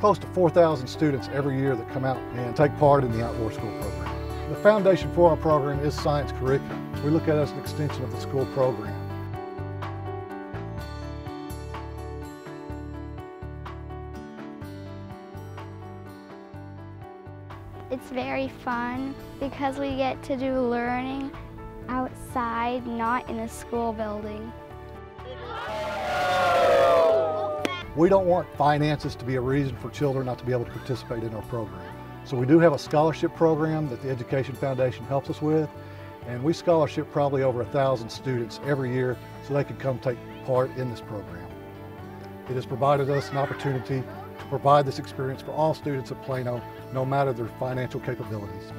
close to 4,000 students every year that come out and take part in the Outdoor School program. The foundation for our program is science curriculum. We look at it as an extension of the school program. It's very fun because we get to do learning outside, not in a school building. We don't want finances to be a reason for children not to be able to participate in our program. So we do have a scholarship program that the Education Foundation helps us with, and we scholarship probably over a thousand students every year so they can come take part in this program. It has provided us an opportunity to provide this experience for all students at Plano, no matter their financial capabilities.